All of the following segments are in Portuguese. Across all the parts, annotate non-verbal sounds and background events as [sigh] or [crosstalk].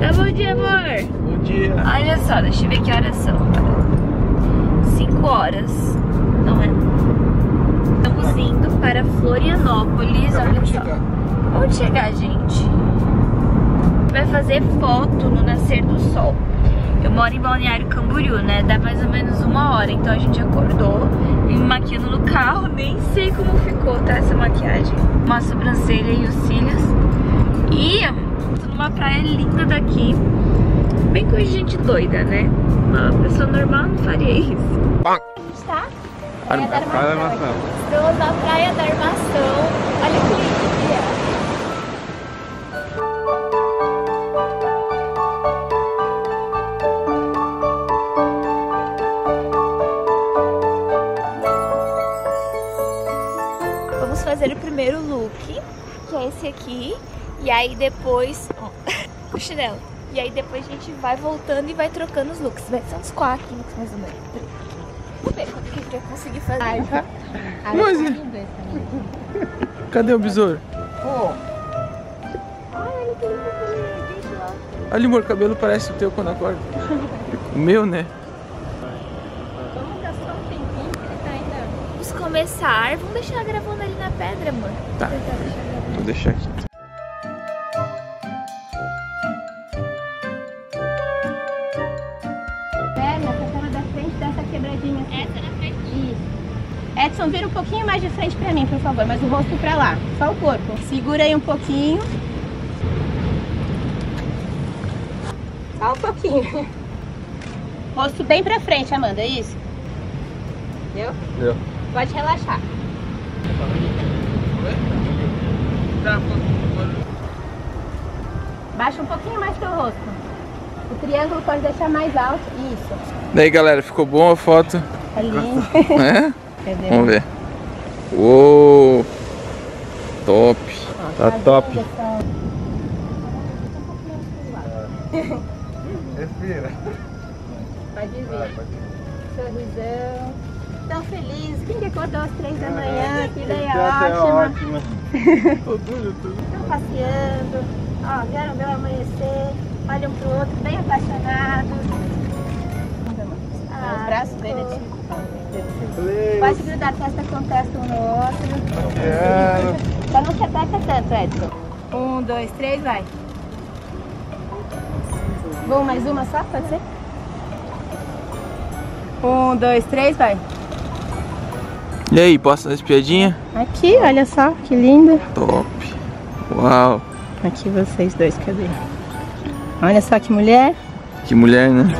Dá bom dia, amor. Bom dia. Olha só, deixa eu ver que horas são. 5 horas. Não é? Estamos indo para Florianópolis. Acabamos Olha só. chegar. Onde chegar, gente? Vai fazer foto no nascer do sol. Eu moro em Balneário Camboriú, né? Dá mais ou menos uma hora. Então a gente acordou me maquiando no carro. Nem sei como ficou, tá? Essa maquiagem. Uma sobrancelha e os cílios. E tô numa praia linda daqui. Bem de gente doida, né? Uma pessoa normal não faria isso. Pá. Está? Praia da da Armação. Estamos na Praia da Armação. Olha que lindo. Vamos fazer o primeiro look, que é esse aqui. E aí depois. O chinelo. E aí depois a gente vai voltando e vai trocando os looks. Vai ser uns quatro looks mais ou menos. Vamos ver quanto que a gente vai conseguir fazer. Mas, cadê o besouro? Ai, olha que lindo aquele gente lá. Ali, amor, o cabelo parece o teu quando acorda. o meu, né? Vamos começar. Vamos deixar gravando ali na pedra, amor. Tá. Vou deixar aqui. Edson, vira um pouquinho mais de frente pra mim, por favor, mas o rosto pra lá, só o corpo. Segura aí um pouquinho. Só um pouquinho. Rosto bem pra frente, Amanda, é isso? Deu? Deu. Pode relaxar. Baixa um pouquinho mais teu rosto. O triângulo pode deixar mais alto. Isso. Daí, galera, ficou bom a foto? Tá lindo. É? [laughs] Cadê? Vamos ver. Uou! Top! Tá top! [laughs] Respira. Pode vir. Sorrisão. Tão feliz. Quem que acordou às três da manhã? Que ideia ótima. Estão [laughs] passeando. Ó, vieram ver o amanhecer. Olham pro outro, bem apaixonados. Ah, Os braços dele é tipo. Pode grudar testa com testa um no outro. Só não se aperta tanto, Edson. Um, dois, três, vai. Vamos mais uma só, pode ser? Um, dois, três, vai. E aí, posso dar uma espiadinha? Aqui, olha só, que lindo. Top! Uau! Aqui vocês dois, cadê? Olha só que mulher. Que mulher, né?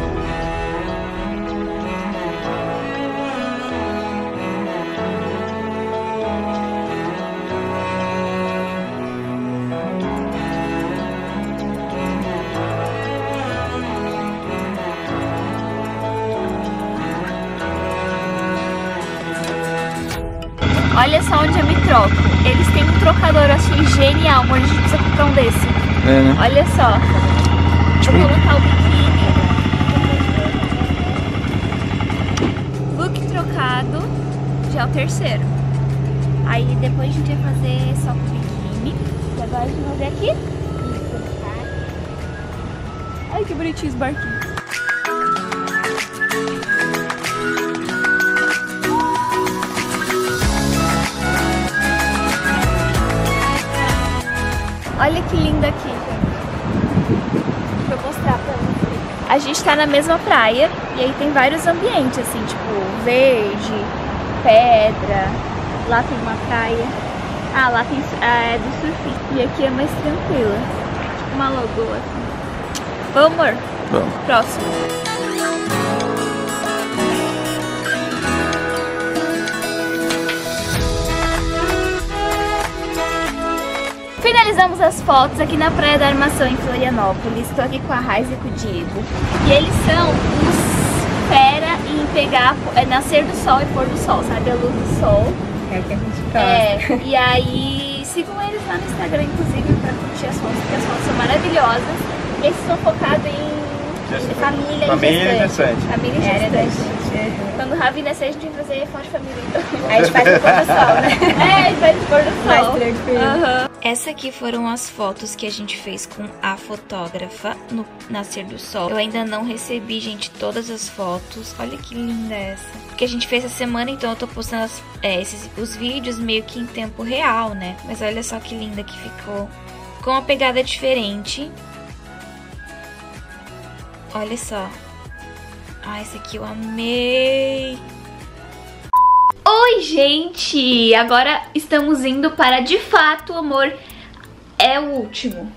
Olha só onde eu me troco. Eles têm um trocador, eu achei genial, amor. A gente precisa comprar um desse. É, né? Olha só. Tipo- Vou colocar o biquíni. Look trocado. Já é o terceiro. Aí depois a gente vai fazer só com o biquíni. E agora a gente vai ver aqui. Ai, que bonitinho os barquinhos. Lindo aqui. Deixa eu mostrar pra vocês. A gente tá na mesma praia e aí tem vários ambientes, assim, tipo verde, pedra. Lá tem uma praia. Ah, lá tem ah, é do surfista. E aqui é mais tranquila. Tipo uma lagoa, assim. Vamos, amor? Vamos. Próximo. Finalizamos as fotos aqui na Praia da Armação em Florianópolis. Estou aqui com a Raiz e com o Diego. E eles são os fera em pegar é, nascer do sol e pôr do sol, sabe? A luz do sol. É que a gente É, e aí sigam eles lá no Instagram, inclusive, pra curtir as fotos, porque as fotos são maravilhosas. E eles são focados em família, Família e gestante. Família e gestante. Quando o Ravi nascer, a gente vai fazer foto de família, então. [laughs] Aí a gente faz o pôr do sol, né? [laughs] É, a gente vai de pôr do Mais sol. tranquilo. Aham. Essa aqui foram as fotos que a gente fez com a fotógrafa no nascer do sol. Eu ainda não recebi, gente, todas as fotos. Olha que linda essa. Porque a gente fez essa semana, então eu tô postando as, é, esses, os vídeos meio que em tempo real, né? Mas olha só que linda que ficou. Com uma pegada diferente. Olha só. Ah, esse aqui eu amei. Oi, gente! Agora estamos indo para, de fato, amor, é o último.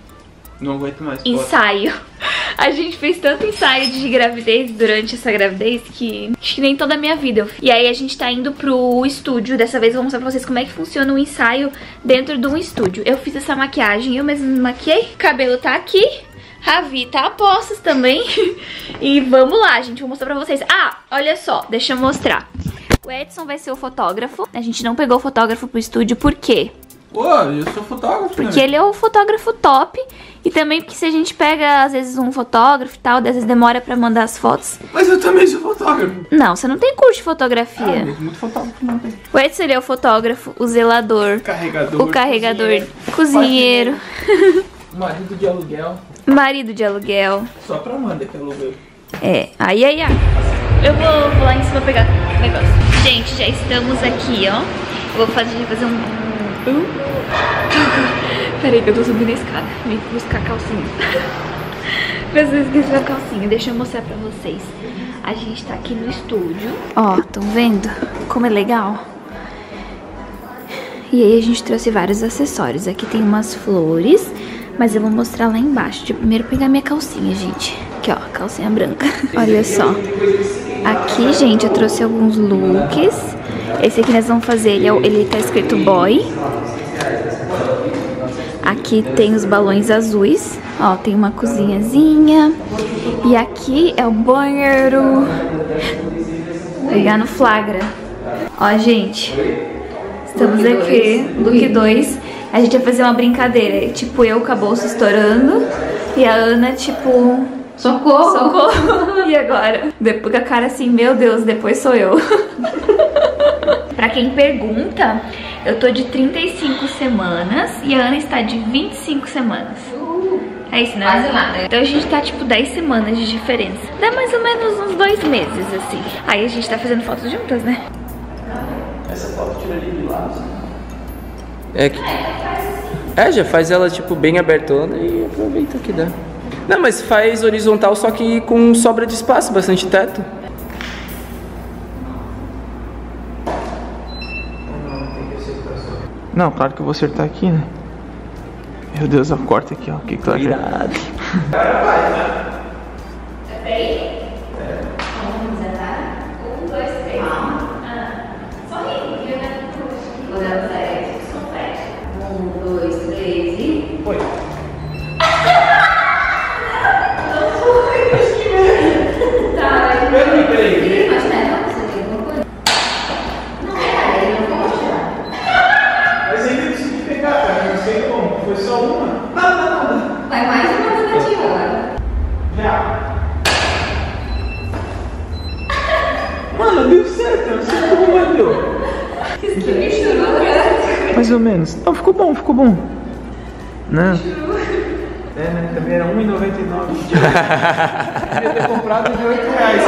Não aguento mais. Ensaio. A gente fez tanto ensaio de gravidez durante essa gravidez que acho que nem toda a minha vida. E aí a gente tá indo pro estúdio. Dessa vez eu vou mostrar pra vocês como é que funciona o ensaio dentro de um estúdio. Eu fiz essa maquiagem, eu mesma me maquiei. cabelo tá aqui. Ravi tá a postos também. [laughs] e vamos lá, gente. Vou mostrar pra vocês. Ah, olha só. Deixa eu mostrar. O Edson vai ser o fotógrafo. A gente não pegou o fotógrafo pro estúdio, por quê? Pô, eu sou fotógrafo, Porque né? ele é o fotógrafo top. E também porque se a gente pega, às vezes, um fotógrafo e tal, às vezes demora pra mandar as fotos. Mas eu também sou fotógrafo. Não, você não tem curso de fotografia. Ah, muito fotógrafo não tem. O Edson, ele é o fotógrafo, o zelador. Carregador. O carregador. Cozinheiro. cozinheiro. Marido de aluguel. Marido de aluguel. Só pra Amanda que aluguel. É, aí, aí, aí. Eu vou, vou lá em cima pegar o negócio. Gente, já estamos aqui, ó. Eu vou fazer, fazer um... Uh. [laughs] Peraí que eu tô subindo a escada. Vim buscar a calcinha. [laughs] Preciso esquecer a calcinha. Deixa eu mostrar pra vocês. A gente tá aqui no estúdio. Ó, estão vendo como é legal? E aí a gente trouxe vários acessórios. Aqui tem umas flores, mas eu vou mostrar lá embaixo. Deixa eu primeiro pegar minha calcinha, gente. Aqui, ó, calcinha branca. [laughs] Olha só. Aqui, gente, eu trouxe alguns looks. Esse aqui nós vamos fazer, ele, é, ele tá escrito boy. Aqui tem os balões azuis. Ó, tem uma cozinhazinha. E aqui é o banheiro. Pegar no flagra. Ó, gente. Estamos aqui, look 2. A gente vai fazer uma brincadeira. Tipo, eu com a bolsa estourando. E a Ana, tipo, Socorro! Socorro! [laughs] e agora? Depois a cara assim, meu Deus, depois sou eu. [laughs] pra quem pergunta, eu tô de 35 semanas e a Ana está de 25 semanas. Uh, é isso, né? Quase nada. Então a gente tá tipo 10 semanas de diferença. Dá mais ou menos uns dois meses, assim. Aí a gente tá fazendo fotos juntas, né? Essa foto tira ali de lado. É que... É, já faz ela tipo bem abertona e aproveita que dá. Não, mas faz horizontal só que com sobra de espaço, bastante teto. Não, claro que eu vou acertar aqui, né? Meu Deus, ó, corta aqui, ó. O que, que tu acha? Cuidado. Mais ou menos. Não, ficou bom, ficou bom. Né? É, né? Também era R$1,99. Devia ter comprado de 8,00 reais.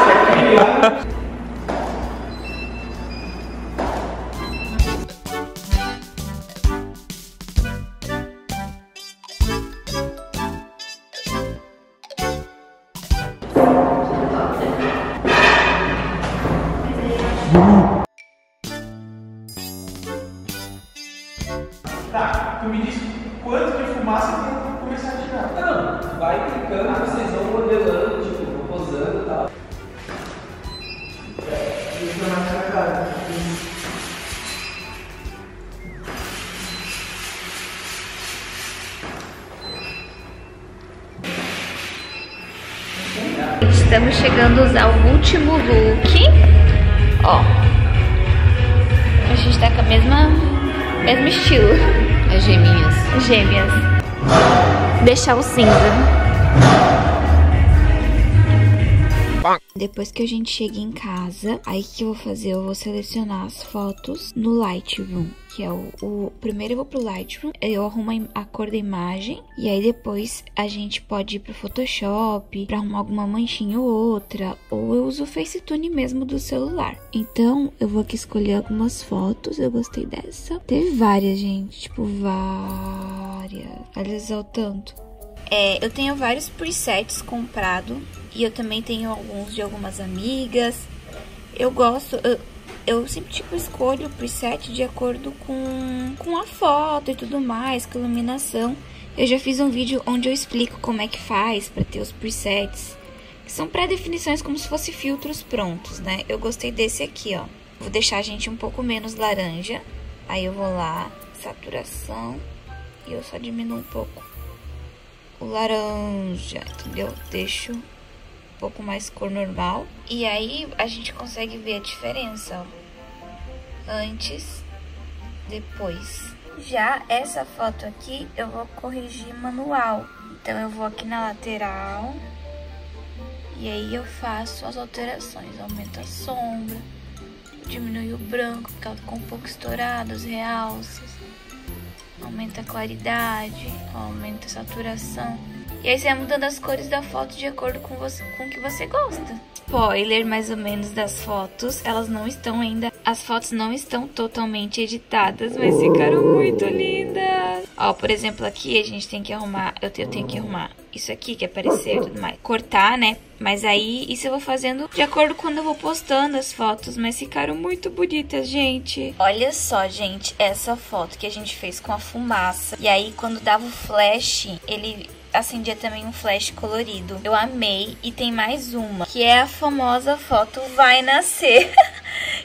tu Estamos chegando ao último look. Ó. A gente tá com a mesma mesmo estilo. As gêmeas. Gêmeas. Deixar o cinza. Depois que a gente chega em casa, aí que eu vou fazer? Eu vou selecionar as fotos no Lightroom, que é o, o primeiro eu vou pro Lightroom, eu arrumo a cor da imagem e aí depois a gente pode ir pro Photoshop para arrumar alguma manchinha ou outra, ou eu uso o Facetune mesmo do celular. Então, eu vou aqui escolher algumas fotos, eu gostei dessa. Teve várias, gente, tipo várias. Olha o tanto. É, eu tenho vários presets comprado e eu também tenho alguns de algumas amigas. Eu gosto, eu, eu sempre tipo escolho o preset de acordo com, com a foto e tudo mais, com a iluminação. Eu já fiz um vídeo onde eu explico como é que faz para ter os presets, que são pré-definições como se fossem filtros prontos, né? Eu gostei desse aqui, ó. Vou deixar a gente um pouco menos laranja. Aí eu vou lá, saturação, e eu só diminuo um pouco o laranja, entendeu? Deixo pouco mais cor normal. E aí a gente consegue ver a diferença, ó. Antes, depois. Já essa foto aqui eu vou corrigir manual. Então eu vou aqui na lateral e aí eu faço as alterações. Aumento a sombra, diminui o branco porque ela ficou um pouco estourada, os realces aumenta a claridade, aumenta a saturação. E aí você vai mudando as cores da foto de acordo com, você, com o que você gosta. Spoiler mais ou menos das fotos, elas não estão ainda, as fotos não estão totalmente editadas, mas ficaram muito lindas. Ó, por exemplo, aqui a gente tem que arrumar, eu tenho, eu tenho que arrumar isso aqui que apareceu e tudo mais. Cortar, né? Mas aí, isso eu vou fazendo de acordo com quando eu vou postando as fotos. Mas ficaram muito bonitas, gente. Olha só, gente, essa foto que a gente fez com a fumaça. E aí, quando dava o flash, ele acendia também um flash colorido. Eu amei. E tem mais uma, que é a famosa foto Vai Nascer. [laughs]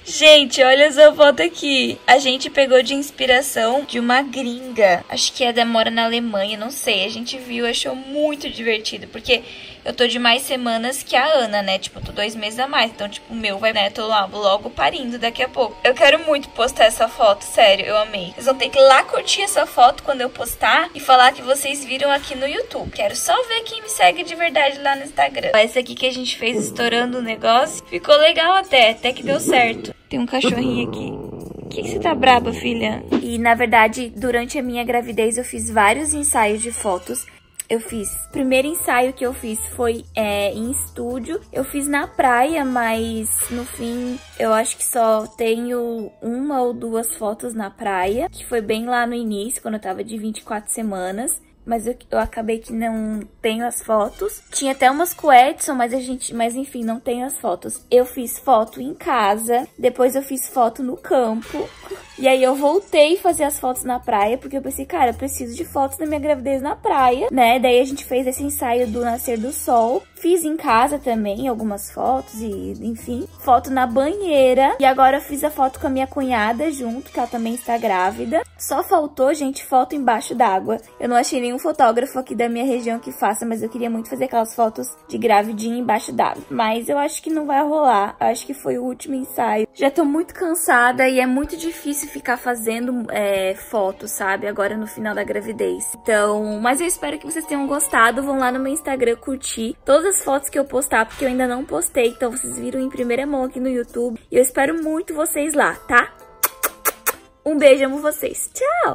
Gente, olha essa foto aqui. A gente pegou de inspiração de uma gringa. Acho que é da mora na Alemanha, não sei. A gente viu, achou muito divertido, porque eu tô de mais semanas que a Ana, né? Tipo, tô dois meses a mais. Então, tipo, o meu vai, né? Tô lá logo parindo daqui a pouco. Eu quero muito postar essa foto, sério, eu amei. Vocês vão ter que ir lá curtir essa foto quando eu postar e falar que vocês viram aqui no YouTube. Quero só ver quem me segue de verdade lá no Instagram. Essa aqui que a gente fez estourando o negócio ficou legal até, até que deu certo. Tem um cachorrinho aqui. Por que, você tá braba, filha? E, na verdade, durante a minha gravidez, eu fiz vários ensaios de fotos eu fiz. O primeiro ensaio que eu fiz foi é, em estúdio. Eu fiz na praia, mas no fim eu acho que só tenho uma ou duas fotos na praia, que foi bem lá no início, quando eu tava de 24 semanas mas eu, eu, acabei que não tenho as fotos. Tinha até umas com o Edson, mas a gente, mas enfim, não tenho as fotos. Eu fiz foto em casa, depois eu fiz foto no campo. E aí eu voltei a fazer as fotos na praia, porque eu pensei, cara, eu preciso de fotos da minha gravidez na praia, né? Daí a gente fez esse ensaio do nascer do sol. Fiz em casa também algumas fotos e, enfim, foto na banheira. E agora fiz a foto com a minha cunhada junto, que ela também está grávida. Só faltou, gente, foto embaixo d'água. Eu não achei nenhum fotógrafo aqui da minha região que faça, mas eu queria muito fazer aquelas fotos de gravidinha embaixo d'água. Mas eu acho que não vai rolar. Eu acho que foi o último ensaio. Já tô muito cansada e é muito difícil ficar fazendo é, fotos, sabe? Agora no final da gravidez. Então, mas eu espero que vocês tenham gostado. Vão lá no meu Instagram curtir todas as fotos que eu postar, porque eu ainda não postei. Então vocês viram em primeira mão aqui no YouTube. E eu espero muito vocês lá, tá? Um beijo, amo vocês. Tchau!